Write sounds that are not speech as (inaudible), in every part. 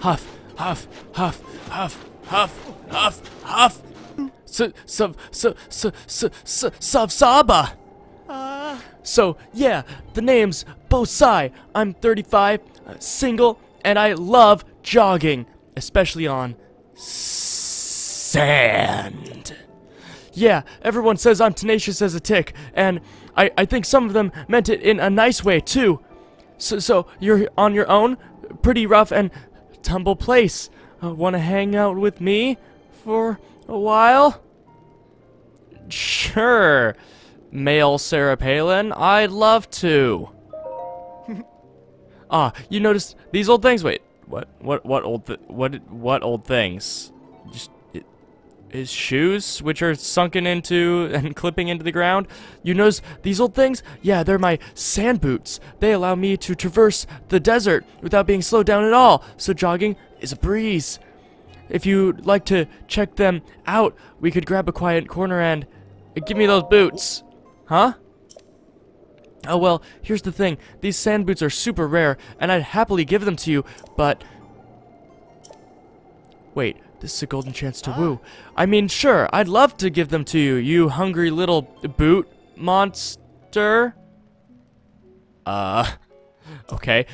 huff, huff, huff, huff, huff, huff, huff. So, so, so, so, so, so, so, Saba. So, yeah, the name's Bozai. I'm 35, uh, single, and I love jogging, especially on sand. Yeah, everyone says I'm tenacious as a tick, and I, I think some of them meant it in a nice way, too. So, so you're on your own? Pretty rough and tumble place. Uh, wanna hang out with me for a while? Sure, male Sarah Palin, I'd love to. (laughs) ah, you noticed these old things? Wait, what? What? What old? What? What old things? His shoes, which are sunken into (laughs) and clipping into the ground. You notice these old things? Yeah, they're my sand boots. They allow me to traverse the desert without being slowed down at all. So jogging is a breeze. If you'd like to check them out, we could grab a quiet corner and give me those boots. Huh? Oh well, here's the thing. These sand boots are super rare, and I'd happily give them to you, but... Wait, this is a golden chance to woo. I mean, sure, I'd love to give them to you, you hungry little boot monster. Uh, (laughs) okay.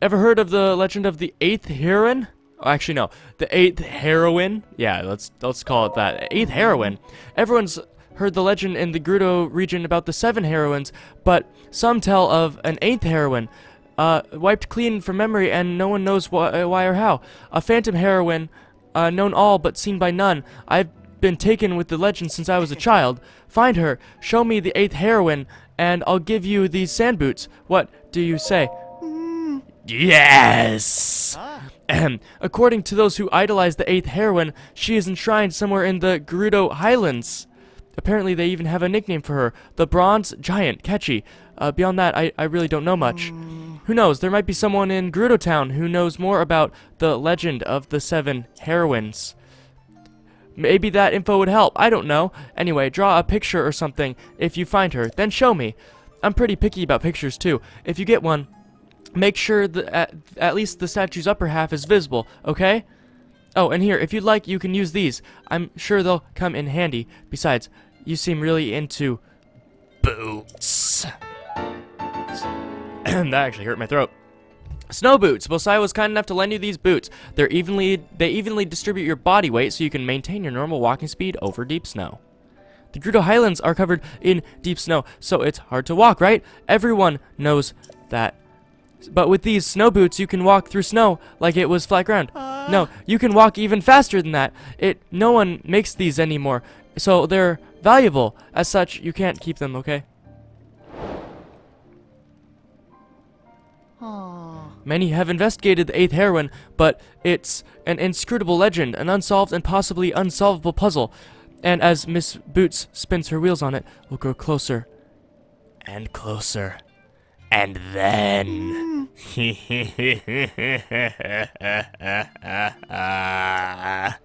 Ever heard of the legend of the eighth heroine? Oh, actually, no. The eighth heroine? Yeah, let's let's call it that. Eighth heroine. Everyone's heard the legend in the Gerudo region about the seven heroines, but some tell of an eighth heroine, uh, wiped clean from memory and no one knows wh why or how. A phantom heroine, uh, known all but seen by none. I've been taken with the legend since I was a child. Find her, show me the eighth heroine, and I'll give you these sand boots. What do you say? Yes! Ahem. According to those who idolize the eighth heroine, she is enshrined somewhere in the Gerudo Highlands. Apparently, they even have a nickname for her, the Bronze Giant, Catchy. Uh, beyond that, I, I really don't know much. Who knows, there might be someone in Gerudo Town who knows more about the legend of the seven heroines. Maybe that info would help, I don't know. Anyway, draw a picture or something if you find her, then show me. I'm pretty picky about pictures too. If you get one, make sure that at, at least the statue's upper half is visible, okay? Oh, and here, if you'd like, you can use these. I'm sure they'll come in handy. Besides, you seem really into boots. (clears throat) that actually hurt my throat. Snow boots. Bozai was kind enough to lend you these boots. They're evenly they evenly distribute your body weight so you can maintain your normal walking speed over deep snow. The Gerudo Highlands are covered in deep snow, so it's hard to walk, right? Everyone knows that. But with these snow boots, you can walk through snow like it was flat ground. No, you can walk even faster than that. It no one makes these anymore, so they're valuable. As such, you can't keep them, okay? Many have investigated the eighth heroine, but it's an inscrutable legend, an unsolved and possibly unsolvable puzzle. And as Miss Boots spins her wheels on it, we'll grow closer and closer. And then. (laughs)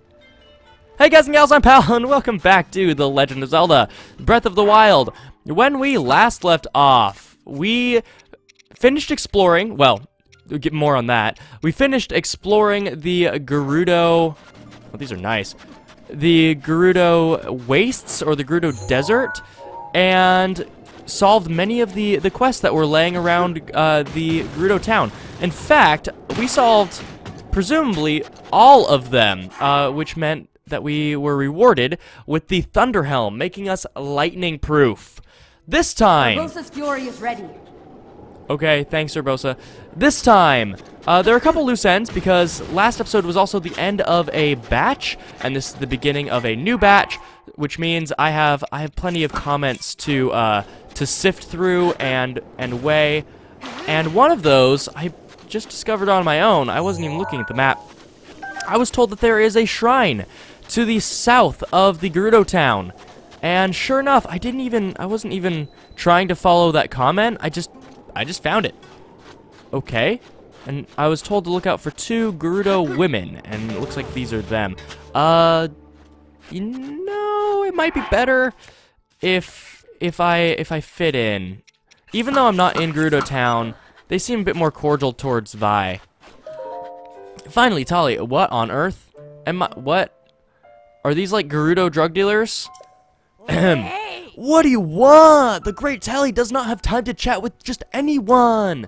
Hey guys and gals, I'm Pal, and welcome back to The Legend of Zelda Breath of the Wild. When we last left off, we finished exploring, well, we'll get more on that. We finished exploring the Gerudo, oh, these are nice, the Gerudo Wastes, or the Gerudo Desert, and solved many of the, the quests that were laying around uh, the Gerudo town. In fact, we solved, presumably, all of them, uh, which meant that we were rewarded with the Thunder Helm, making us lightning proof. This time... Rosa's fury is ready. Okay, thanks, Urbosa. This time, uh, there are a couple loose ends because last episode was also the end of a batch, and this is the beginning of a new batch, which means I have I have plenty of comments to uh, to sift through and and weigh. And one of those I just discovered on my own. I wasn't even looking at the map. I was told that there is a shrine to the south of the Gerudo town. And sure enough, I didn't even I wasn't even trying to follow that comment. I just I just found it. Okay. And I was told to look out for two Gerudo women, and it looks like these are them. Uh, you know, it might be better if if I if I fit in. Even though I'm not in Gerudo Town, they seem a bit more cordial towards Vi. Finally, Tali, what on earth? Am I, what? Are these like Gerudo drug dealers? (clears throat) What do you want? The great Tally does not have time to chat with just anyone.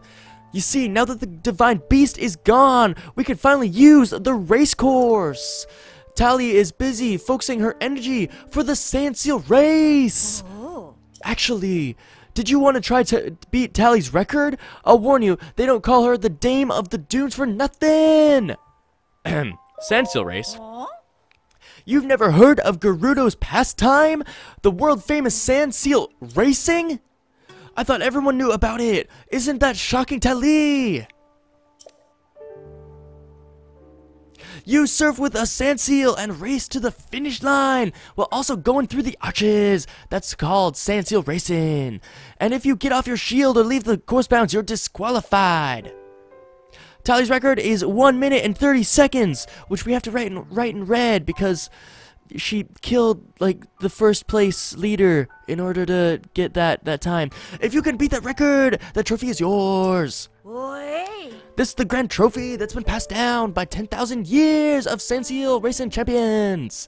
You see, now that the divine beast is gone, we can finally use the race course. Tally is busy focusing her energy for the Sand Seal race. Oh. Actually, did you want to try to beat Tally's record? I'll warn you, they don't call her the Dame of the Dunes for nothing. (clears throat) Sand Seal race. You've never heard of Gerudo's pastime? The world famous sand seal racing? I thought everyone knew about it. Isn't that shocking, Tali? You surf with a sand seal and race to the finish line while also going through the arches. That's called sand seal racing. And if you get off your shield or leave the course bounds, you're disqualified. Tally's record is 1 minute and 30 seconds, which we have to write in, write in red because she killed, like, the first place leader in order to get that, that time. If you can beat that record, the trophy is yours. Hey! This is the grand trophy that's been passed down by 10,000 years of Sandseal Racing champions.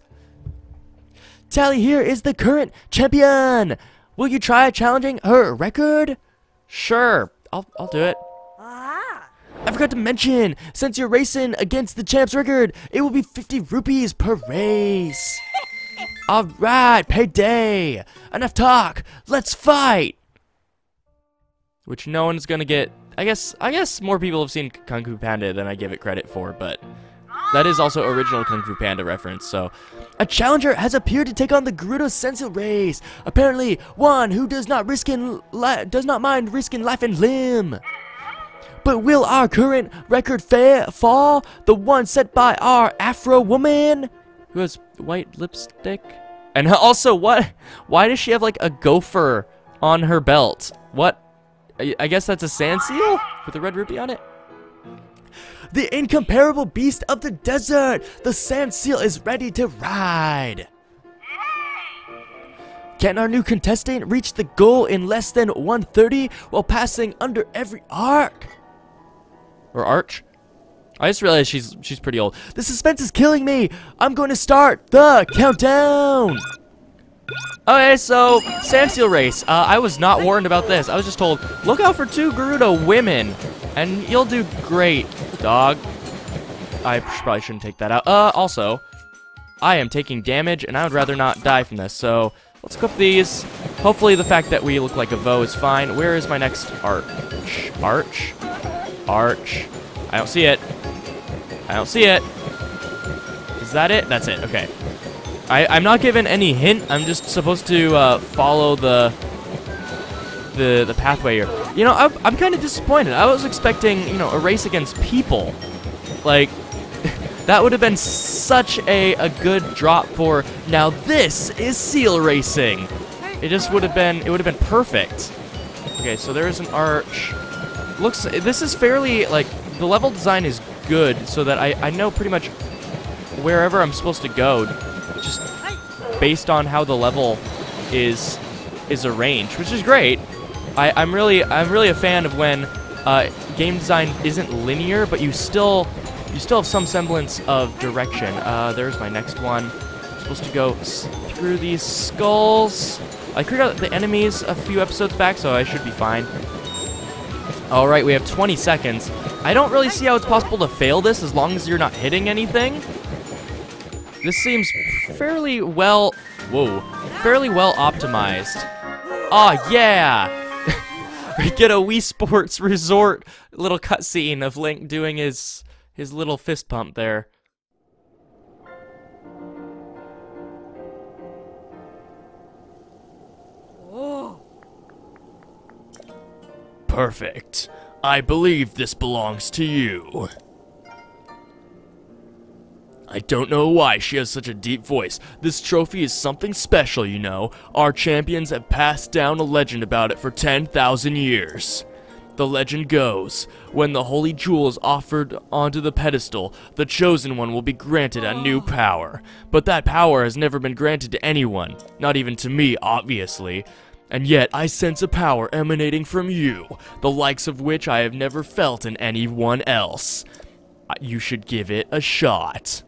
Tally here is the current champion. Will you try challenging her record? Sure, I'll, I'll do it. I forgot to mention, since you're racing against the champ's record, it will be 50 rupees per race. (laughs) Alright, payday. Enough talk. Let's fight. Which no one's gonna get. I guess I guess more people have seen Kung Fu Panda than I give it credit for, but that is also original Kung Fu Panda reference, so. A challenger has appeared to take on the Gerudo Sensu race. Apparently, one who does not risk in does not mind risking life and limb. But will our current record fa- fall? The one set by our Afro woman who has white lipstick? And also, what? Why does she have like a gopher on her belt? What? I guess that's a sand seal with a red rupee on it. The incomparable beast of the desert! The sand seal is ready to ride! Can our new contestant reach the goal in less than 130 while passing under every arc? Or arch? I just realized she's she's pretty old. The suspense is killing me! I'm going to start the countdown! Okay, so, sand seal race. Uh, I was not warned about this. I was just told, look out for two Gerudo women, and you'll do great, dog. I probably shouldn't take that out. Uh, also, I am taking damage, and I would rather not die from this, so let's equip these. Hopefully the fact that we look like a Voe is fine. Where is my next arch? Arch? Arch? I don't see it. I don't see it. Is that it? That's it. Okay. I, I'm not given any hint. I'm just supposed to uh, follow the the the pathway here. You know, I'm, I'm kind of disappointed. I was expecting, you know, a race against people. Like, (laughs) that would have been such a, a good drop for, now this is seal racing. It just would have been, it would have been perfect. Okay, so there is an arch. Looks, this is fairly, like, the level design is good so that I, I know pretty much wherever I'm supposed to go, just based on how the level is is arranged, which is great. I, I'm really I'm really a fan of when uh, game design isn't linear, but you still you still have some semblance of direction. Uh, there's my next one. I'm supposed to go through these skulls. I cleared out the enemies a few episodes back, so I should be fine. All right, we have 20 seconds. I don't really see how it's possible to fail this as long as you're not hitting anything. This seems fairly well, whoa, fairly well optimized. Oh yeah! (laughs) we get a Wii Sports Resort little cutscene of Link doing his his little fist pump there. Perfect. I believe this belongs to you. I don't know why she has such a deep voice. This trophy is something special, you know. Our champions have passed down a legend about it for 10,000 years. The legend goes, when the holy jewel is offered onto the pedestal, the chosen one will be granted a new power. But that power has never been granted to anyone, not even to me, obviously. And yet I sense a power emanating from you, the likes of which I have never felt in anyone else. You should give it a shot.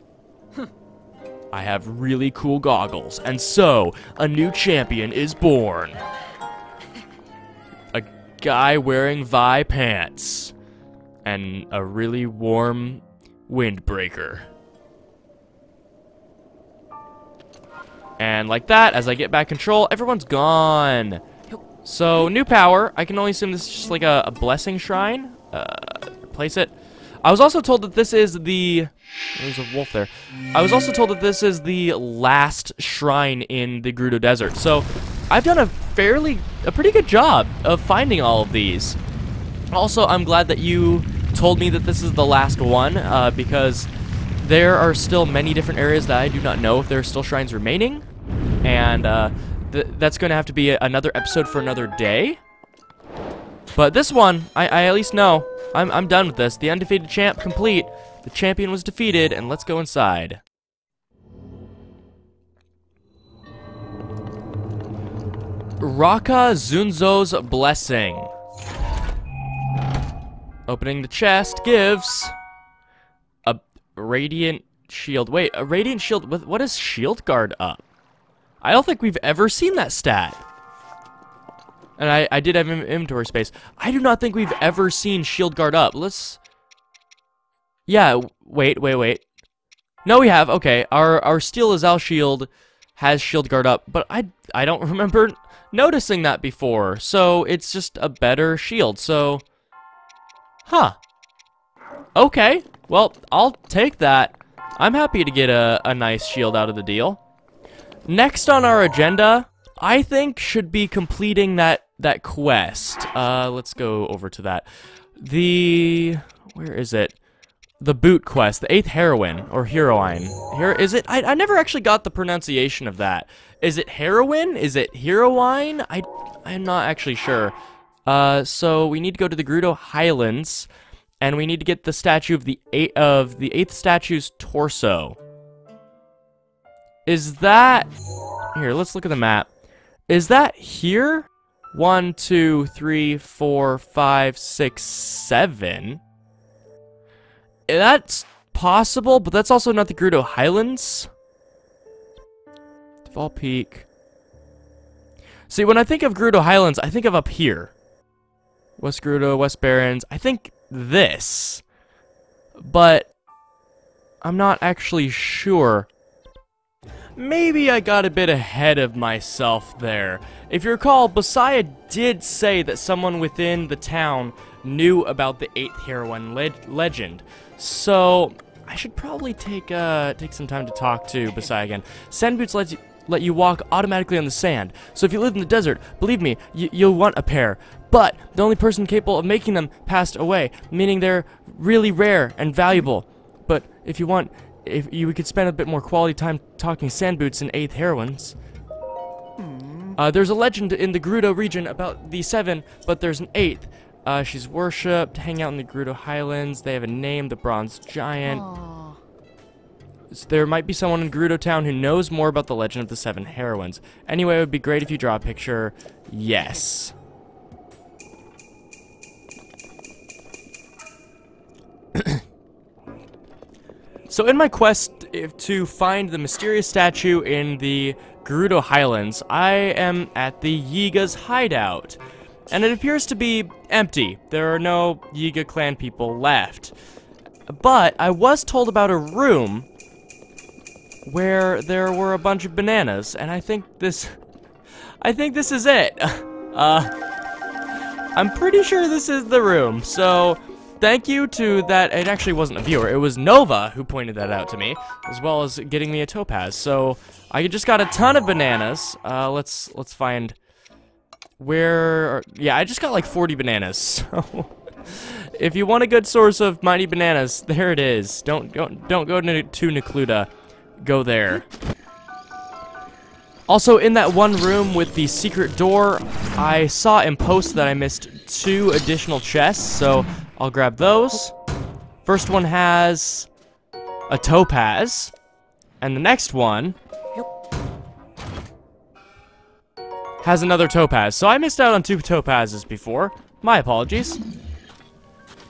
I have really cool goggles, and so a new champion is born. A guy wearing Vi pants and a really warm windbreaker. And like that, as I get back control, everyone's gone. So, new power. I can only assume this is just like a, a blessing shrine. Uh, place it. I was also told that this is the... There's a wolf there. I was also told that this is the last shrine in the Gerudo Desert. So, I've done a fairly... a pretty good job of finding all of these. Also, I'm glad that you told me that this is the last one, uh, because there are still many different areas that I do not know if there are still shrines remaining. And, uh, th that's going to have to be another episode for another day. But this one, I, I at least know. I'm, I'm done with this. The undefeated champ complete. The champion was defeated, and let's go inside. Raqa Zunzo's Blessing. Opening the chest gives a radiant shield. Wait, a radiant shield with what is shield guard up? I don't think we've ever seen that stat. And I, I did have inventory space. I do not think we've ever seen shield guard up. Let's. Yeah. Wait. Wait. Wait. No, we have. Okay. Our our steel Lizal shield has shield guard up, but I I don't (laughs) remember noticing that before. So it's just a better shield. So. Huh. Okay. Well, I'll take that. I'm happy to get a, a nice shield out of the deal. Next on our agenda, I think should be completing that that quest. Uh, let's go over to that. The where is it? The boot quest, the eighth heroine or heroine. Here is it? I, I never actually got the pronunciation of that. Is it heroine? Is it heroine? I I'm not actually sure. Uh, so we need to go to the Gerudo Highlands, and we need to get the statue of the eight of the eighth statue's torso. Is that here? Let's look at the map. Is that here? One, two, three, four, five, six, seven. Eh, that's possible, but that's also not the Gerudo Highlands. Daval Peak. See, when I think of Gerudo Highlands, I think of up here. West Gerudo, West Barrens. I think this. But I'm not actually sure. Maybe I got a bit ahead of myself there. If you recall, Bozai did say that someone within the town knew about the eighth heroine le legend. So I should probably take uh take some time to talk to Bozai again. Sand boots lets you let you walk automatically on the sand. So if you live in the desert, believe me, you'll want a pair. But the only person capable of making them passed away, meaning they're really rare and valuable. But if you want, if you could spend a bit more quality time talking sand boots and eighth heroines. Uh, there's a legend in the Gerudo region about the seven, but there's an eighth. Uh, she's worshipped, hang out in the Gerudo Highlands. They have a name, the Bronze Giant. So there might be someone in Gerudo Town who knows more about the legend of the seven heroines. Anyway, it would be great if you draw a picture. Yes. So in my quest to find the mysterious statue in the Gerudo Highlands, I am at the Yiga's hideout. And it appears to be empty. There are no Yiga clan people left. But I was told about a room where there were a bunch of bananas, and I think this, (laughs) I think this is it. (laughs) Uh, I'm pretty sure this is the room. So, thank you to that. It actually wasn't a viewer. It was Nova who pointed that out to me, as well as getting me a topaz. So I just got a ton of bananas. Uh, let's let's find where. Yeah, I just got like 40 bananas. (laughs) So. If you want a good source of mighty bananas, there it is. Don't don't don't go to, to Necluda. Go there. Also, in that one room with the secret door, I saw in post that I missed two additional chests, so I'll grab those. First one has a topaz, and the next one has another topaz. So I missed out on two topazes before. My apologies.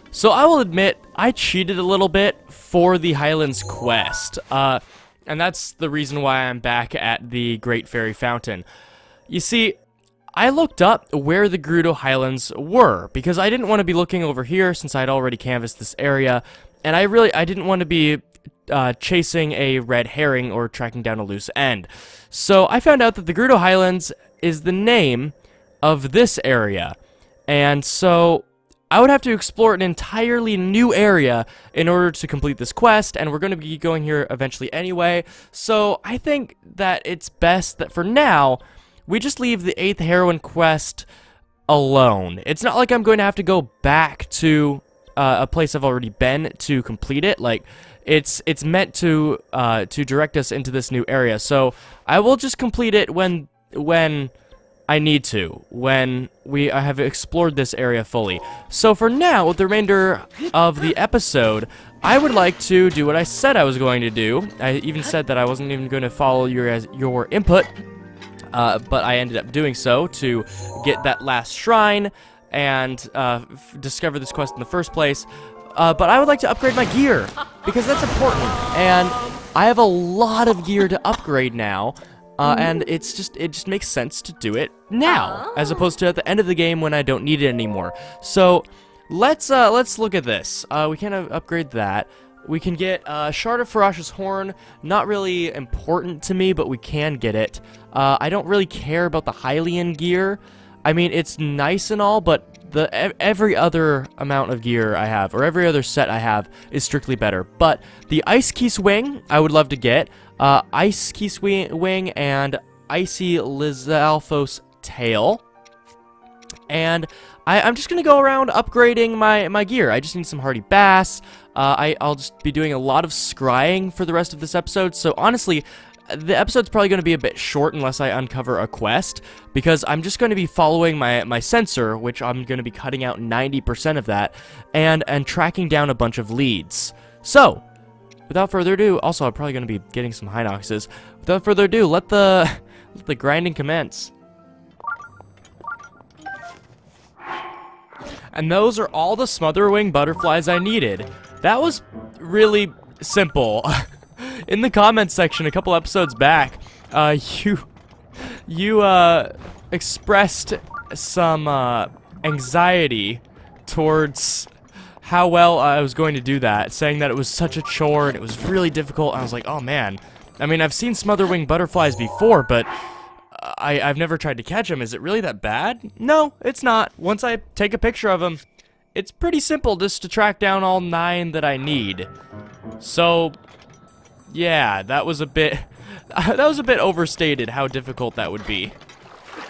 So I will admit, I cheated a little bit for the Highlands quest. Uh, and that's the reason why I'm back at the Great Fairy Fountain. You see, I looked up where the Gerudo Highlands were because I didn't want to be looking over here since I'd already canvassed this area, and I really I didn't want to be uh, chasing a red herring or tracking down a loose end. So I found out that the Gerudo Highlands is the name of this area, and so I would have to explore an entirely new area in order to complete this quest, and we're going to be going here eventually anyway, so I think that it's best that for now, we just leave the 8th heroine quest alone. It's not like I'm going to have to go back to uh, a place I've already been to complete it, like, it's it's meant to uh, to direct us into this new area, so I will just complete it when when I need to when we have explored this area fully. So for now, with the remainder of the episode, I would like to do what I said I was going to do. I even said that I wasn't even going to follow your as your input, uh, but I ended up doing so to get that last shrine and uh, discover this quest in the first place. Uh, but I would like to upgrade my gear because that's important, and I have a lot of gear to upgrade now. Uh, and it's just it just makes sense to do it now as opposed to at the end of the game when I don't need it anymore. So let's uh, let's look at this. Uh, we can upgrade that. We can get uh, Shard of Farosh's Horn. Not really important to me, but we can get it. Uh, I don't really care about the Hylian gear. I mean, it's nice and all, but the every other amount of gear I have, or every other set I have, is strictly better. But the Ice Keese Wing, I would love to get uh, Ice Keese Wing and Icy Lizalfos Tail. And I, am just going to go around upgrading my, my gear. I just need some Hardy Bass. Uh, I, I'll just be doing a lot of scrying for the rest of this episode. So honestly, the episode's probably going to be a bit short unless I uncover a quest, because I'm just going to be following my, my sensor, which I'm going to be cutting out 90% of that, and, and tracking down a bunch of leads. So, without further ado, also I'm probably going to be getting some Hinoxes. Without further ado, let the, (laughs) let the grinding commence. And those are all the Smotherwing butterflies I needed. That was really simple. (laughs) In the comments section a couple episodes back, uh, (laughs) you, you, uh, expressed some, uh, anxiety towards how well I was going to do that, saying that it was such a chore and it was really difficult. I was like, oh man. I mean, I've seen smotherwing butterflies before, but I, I've never tried to catch them. Is it really that bad? No, it's not. Once I take a picture of them, it's pretty simple just to track down all nine that I need. So, yeah, that was a bit... (laughs) that was a bit overstated how difficult that would be.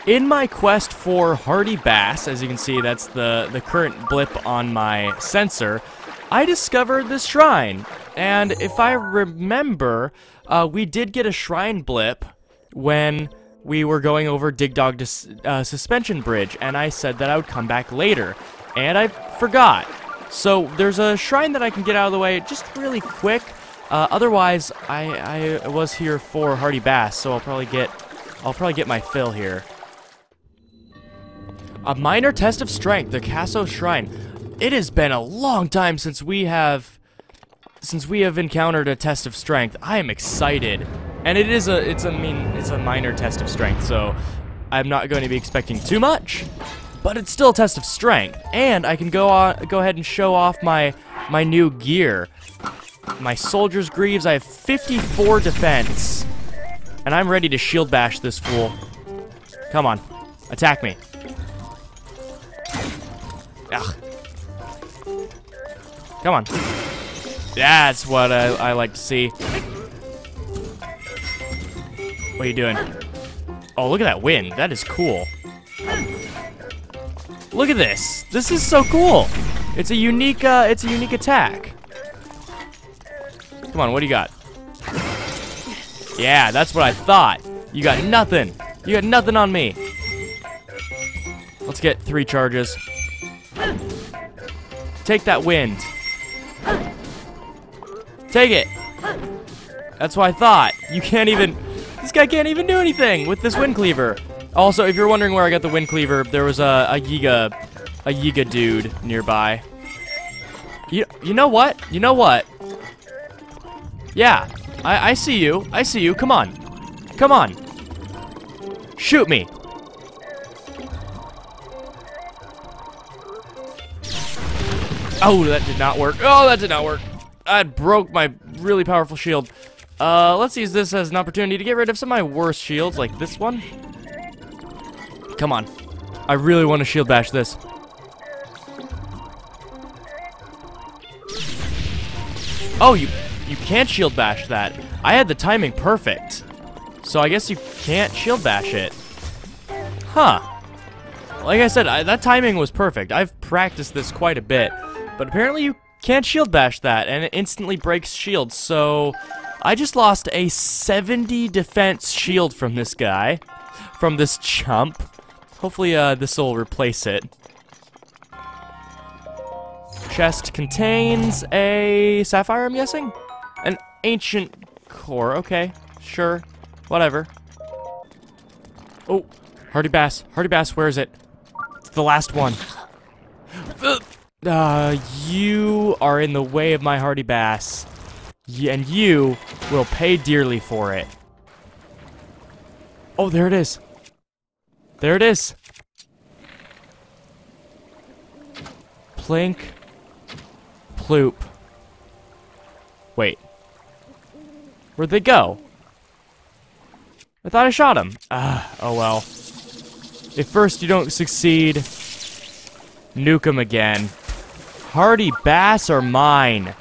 In my quest for Hardy Bass, as you can see, that's the, the current blip on my sensor, I discovered this shrine. And if I remember, uh, we did get a shrine blip when we were going over Digdogg uh, Suspension Bridge, and I said that I would come back later. And I forgot. So there's a shrine that I can get out of the way just really quick. Uh, otherwise, I, I was here for Hardy Bass, so I'll probably get I'll probably get my fill here. A minor test of strength, the Casso Shrine. It has been a long time since we have since we have encountered a test of strength. I am excited. And it is a it's a mean it's a minor test of strength, so I'm not going to be expecting too much. But it's still a test of strength. And I can go on go ahead and show off my my new gear. My soldier's greaves, I have 54 defense. And I'm ready to shield bash this fool. Come on. Attack me. Ugh. Come on. That's what I, I like to see. What are you doing? Oh, look at that wind. That is cool. Look at this. This is so cool. It's a unique, uh, it's a unique attack. Come on, what do you got? Yeah, that's what I thought. You got nothing. You got nothing on me. Let's get three charges. Take that wind. Take it. That's what I thought. You can't even... This guy can't even do anything with this wind cleaver. Also, if you're wondering where I got the wind cleaver, there was a, a Yiga... A Yiga dude nearby. You, you know what? You know what? Yeah, I, I see you. I see you. Come on. Come on. Shoot me. Oh, that did not work. Oh, that did not work. I broke my really powerful shield. Uh, let's use this as an opportunity to get rid of some of my worst shields, like this one. Come on. I really want to shield bash this. Oh, you you can't shield bash that. I had the timing perfect. So I guess you can't shield bash it. Huh. Like I said, I, that timing was perfect. I've practiced this quite a bit. But apparently you can't shield bash that, and it instantly breaks shields. So I just lost a 70 defense shield from this guy. From this chump. Hopefully uh, this will replace it. Chest contains a sapphire, I'm guessing? An ancient core. Okay, sure. Whatever. Oh, Hardy Bass. Hardy Bass, where is it? It's the last one. (gasps) Uh, you are in the way of my Hardy Bass. And you will pay dearly for it. Oh, there it is. There it is. Plink. Ploop. Wait. Where'd they go? I thought I shot him. Ah, oh well. If first you don't succeed, nuke him again. Hardy bass are mine.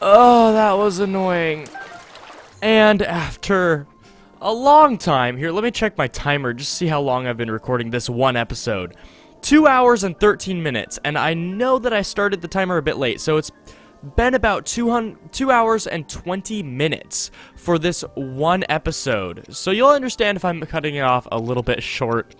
Oh, that was annoying. And after a long time, here, let me check my timer, just see how long I've been recording this one episode. Two hours and 13 minutes, and I know that I started the timer a bit late, so it's been about 200, 2 hours and 20 minutes for this one episode. So you'll understand if I'm cutting it off a little bit short.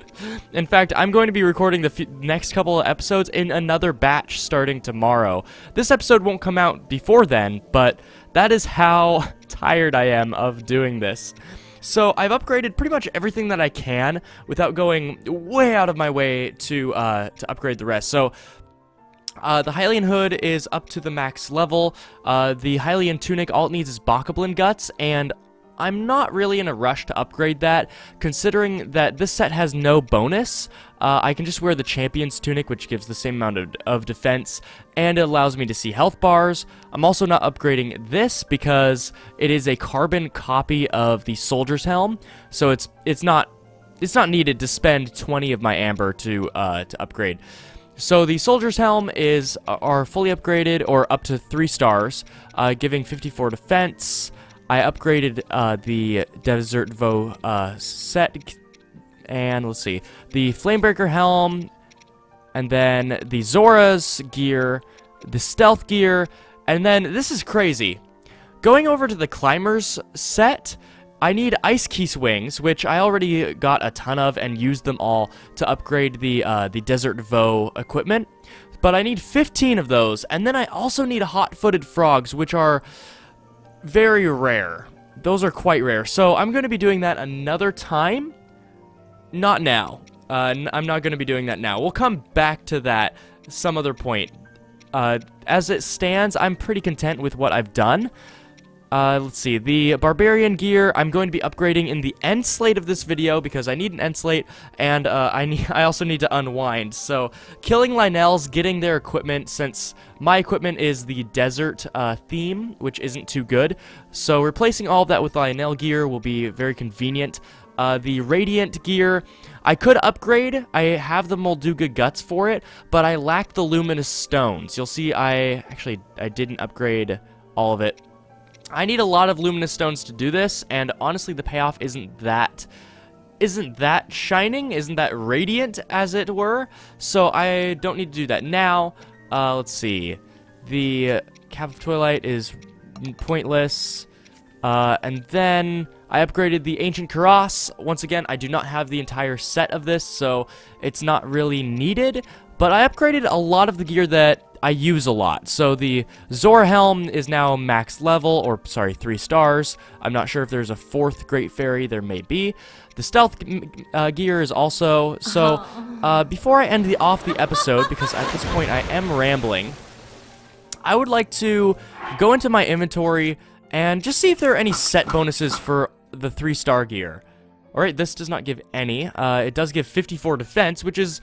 In fact, I'm going to be recording the next couple of episodes in another batch starting tomorrow. This episode won't come out before then, but that is how (laughs) tired I am of doing this. So I've upgraded pretty much everything that I can without going way out of my way to uh, to upgrade the rest. So uh, the Hylian Hood is up to the max level. Uh, the Hylian Tunic alt needs is Bokoblin Guts, and I'm not really in a rush to upgrade that, considering that this set has no bonus. Uh, I can just wear the Champion's Tunic, which gives the same amount of, of defense, and it allows me to see health bars. I'm also not upgrading this because it is a carbon copy of the Soldier's Helm, so it's it's not it's not needed to spend 20 of my amber to uh, to upgrade. So the Soldier's Helm is uh, are fully upgraded or up to 3 stars, uh, giving 54 defense. I upgraded uh, the Desert Voe uh, set, and let's see, the Flamebreaker Helm, and then the Zora's gear, the Stealth gear, and then this is crazy. Going over to the Climbers set, I need Ice Keese wings, which I already got a ton of and used them all to upgrade the uh, the Desert Voe equipment. But I need 15 of those, and then I also need Hot-Footed Frogs, which are very rare. Those are quite rare. So I'm going to be doing that another time. Not now. Uh, I'm not going to be doing that now. We'll come back to that some other point. Uh, as it stands, I'm pretty content with what I've done. Uh, let's see, the Barbarian gear I'm going to be upgrading in the end slate of this video because I need an end slate, and uh, (laughs) I, need, I also need to unwind. So, killing Lynels, getting their equipment, since my equipment is the desert uh, theme, which isn't too good. So, replacing all of that with Lynel gear will be very convenient. Uh, the Radiant gear, I could upgrade. I have the Molduga Guts for it, but I lack the Luminous Stones. You'll see I, actually, I didn't upgrade all of it I need a lot of luminous stones to do this, and honestly, the payoff isn't that isn't that shining, isn't that radiant, as it were, so I don't need to do that now. Uh, let's see. The Cap of Twilight is pointless. Uh, and then I upgraded the Ancient Cuirass. Once again, I do not have the entire set of this, so it's not really needed. But I upgraded a lot of the gear that I use a lot. So the Zora Helm is now max level, or sorry, three stars. I'm not sure if there's a fourth Great Fairy. There may be. The stealth uh, gear is also. So uh, before I end the off the episode, because at this point I am rambling, I would like to go into my inventory and just see if there are any set bonuses for the three star gear. Alright, this does not give any. Uh, it does give 54 defense, which is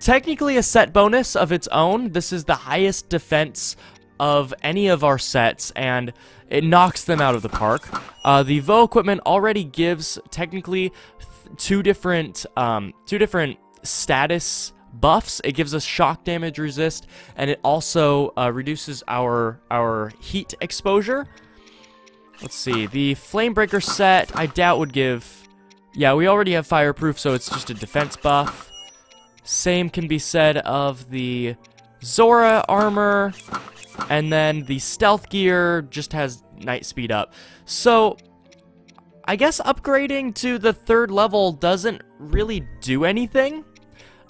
technically a set bonus of its own. This is the highest defense of any of our sets, and it knocks them out of the park. Uh, the Voe equipment already gives technically two different um, two different status buffs. It gives us shock damage resist, and it also uh, reduces our our heat exposure. Let's see, the Flamebreaker set, I doubt would give... Yeah, we already have Fireproof, so it's just a defense buff. Same can be said of the Zora armor, and then the Stealth gear just has night speed up. So, I guess upgrading to the third level doesn't really do anything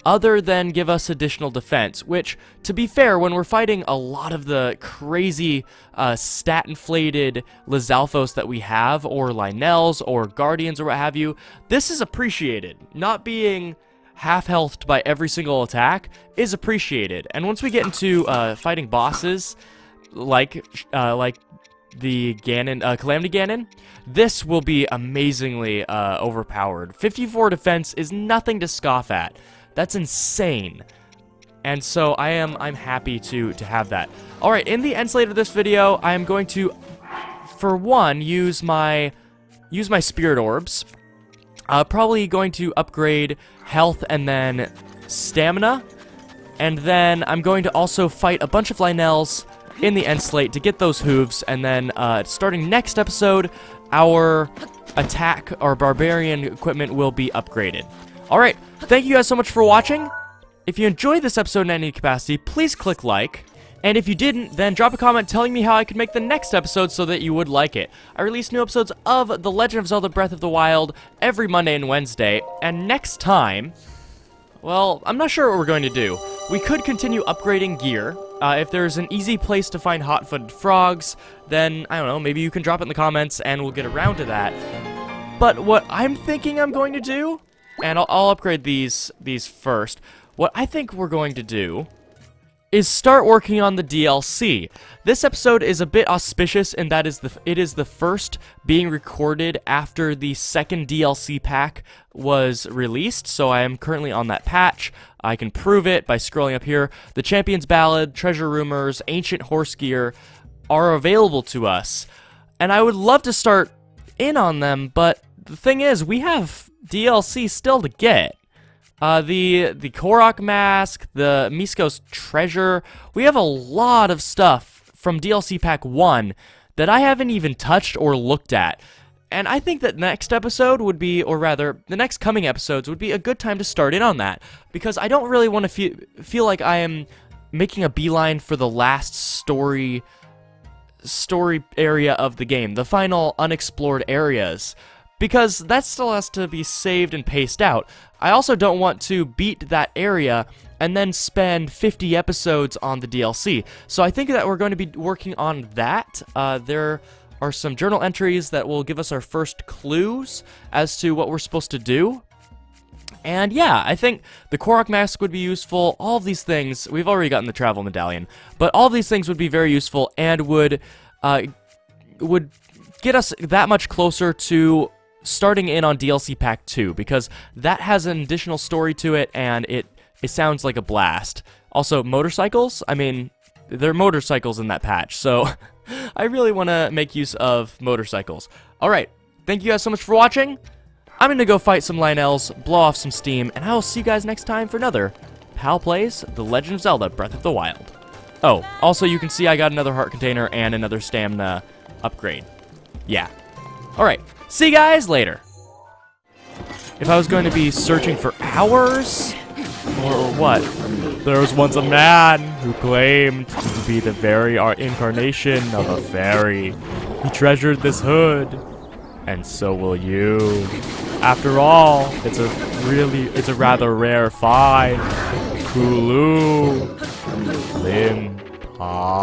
other than give us additional defense, which, to be fair, when we're fighting a lot of the crazy uh, stat-inflated Lizalfos that we have, or Lynels, or Guardians, or what have you, this is appreciated. Not being half-healthed by every single attack is appreciated. And once we get into uh, fighting bosses, like, uh, like the Ganon, uh, Calamity Ganon, this will be amazingly uh, overpowered. 54 defense is nothing to scoff at. That's insane. And so I am I'm happy to to have that. All right, in the end slate of this video, I am going to for one use my use my spirit orbs. Uh, probably going to upgrade health and then stamina. And then I'm going to also fight a bunch of Lynels in the end slate to get those hooves. And then uh, starting next episode, our attack our barbarian equipment will be upgraded. Alright, thank you guys so much for watching. If you enjoyed this episode in any capacity, please click like. And if you didn't, then drop a comment telling me how I could make the next episode so that you would like it. I release new episodes of The Legend of Zelda Breath of the Wild every Monday and Wednesday, and next time, well, I'm not sure what we're going to do. We could continue upgrading gear. Uh, if there's an easy place to find hot-footed frogs, then, I don't know, maybe you can drop it in the comments and we'll get around to that. But what I'm thinking I'm going to do and I'll, I'll upgrade these these first. What I think we're going to do is start working on the DLC. This episode is a bit auspicious in that is the it is the first being recorded after the second DLC pack was released, so I am currently on that patch. I can prove it by scrolling up here. The Champion's Ballad, Treasure Rumors, Ancient Horse Gear are available to us. And I would love to start in on them, but the thing is, we have DLC still to get. Uh, the the Korok mask, the Misko's treasure. We have a lot of stuff from DLC Pack 1 that I haven't even touched or looked at. And I think that next episode would be, or rather, the next coming episodes would be a good time to start in on that. Because I don't really want to feel, feel like I am making a beeline for the last story story area of the game, the final unexplored areas because that still has to be saved and paced out. I also don't want to beat that area and then spend 50 episodes on the DLC. So I think that we're going to be working on that. Uh, there are some journal entries that will give us our first clues as to what we're supposed to do. And yeah, I think the Korok mask would be useful. All of these things, we've already gotten the travel medallion, but all of these things would be very useful and would uh, would get us that much closer to starting in on DLC Pack 2 because that has an additional story to it and it it sounds like a blast. Also, motorcycles, I mean, there are motorcycles in that patch, so (laughs) I really want to make use of motorcycles. Alright, thank you guys so much for watching. I'm going to go fight some Lynels, blow off some steam, and I will see you guys next time for another Pal Plays The Legend of Zelda Breath of the Wild. Oh, also you can see I got another heart container and another stamina upgrade. Yeah. Alright, See you guys later. If I was going to be searching for hours, or what? There was once a man who claimed to be the very incarnation of a fairy. He treasured this hood, and so will you. After all, it's a really, it's a rather rare find. Kulu Limpa.